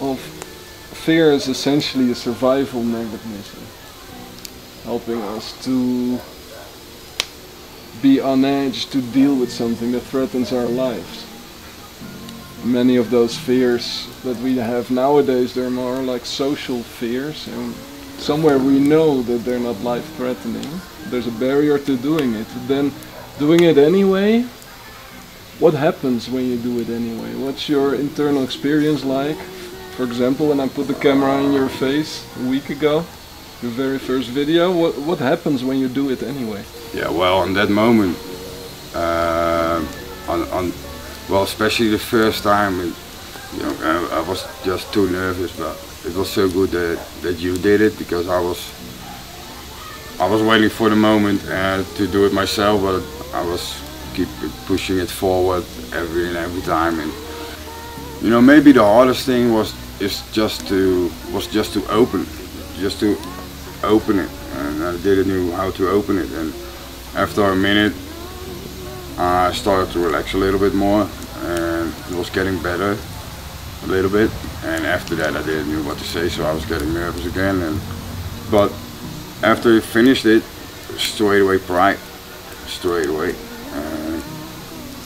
of fear is essentially a survival mechanism, helping us to be on edge to deal with something that threatens our lives. Many of those fears that we have nowadays, they're more like social fears, and somewhere we know that they're not life-threatening. There's a barrier to doing it. Then, doing it anyway, what happens when you do it anyway? What's your internal experience like? For example, when I put the camera in your face a week ago, your very first video, what, what happens when you do it anyway? Yeah, well, in that moment, uh, on, on, well, especially the first time, it, you know, I, I, was just too nervous, but it was so good that, that you did it because I was, I was waiting for the moment uh, to do it myself, but I was keep pushing it forward every and every time, and you know, maybe the hardest thing was is just to was just to open, just to open it, and I didn't know how to open it, and after a minute I started to relax a little bit more and it was getting better a little bit. And after that I didn't know what to say so I was getting nervous again. And but after I finished it straight away pride straight away and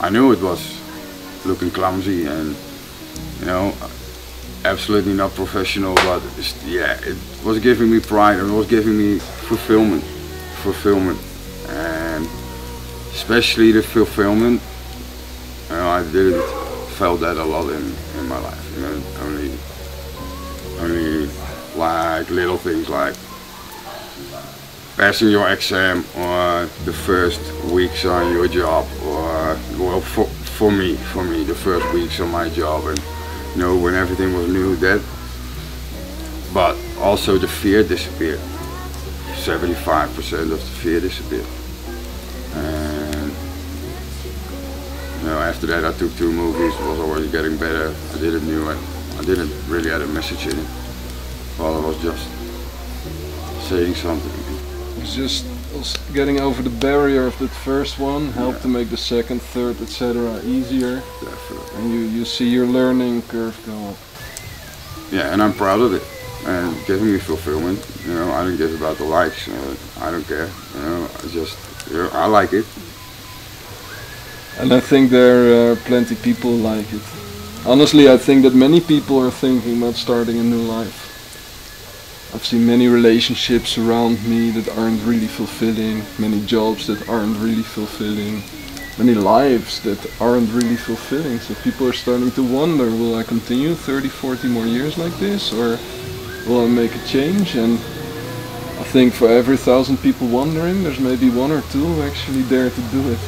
I knew it was looking clumsy and you know absolutely not professional but yeah it was giving me pride and it was giving me fulfillment fulfillment. And especially the fulfillment you know, I didn't felt that a lot in, in my life you know only only like little things like passing your exam or the first weeks on your job or well for, for me for me the first weeks on my job and you know when everything was new that but also the fear disappeared 75% of the fear disappeared and you know, after that I took two movies, it was always getting better. I didn't knew it. I didn't really have a message in it. Well, I was just saying something. It's just getting over the barrier of that first one helped yeah. to make the second, third, etc. easier. Definitely. And you, you see your learning curve go up. Yeah, and I'm proud of it. And giving me fulfillment. You know, I don't give about the likes. Uh, I don't care. You know, I just yeah, I like it. And I think there are plenty people like it. Honestly, I think that many people are thinking about starting a new life. I've seen many relationships around me that aren't really fulfilling, many jobs that aren't really fulfilling, many lives that aren't really fulfilling. So people are starting to wonder, will I continue 30, 40 more years like this or will I make a change? And I think for every thousand people wondering, there's maybe one or two actually dare to do it.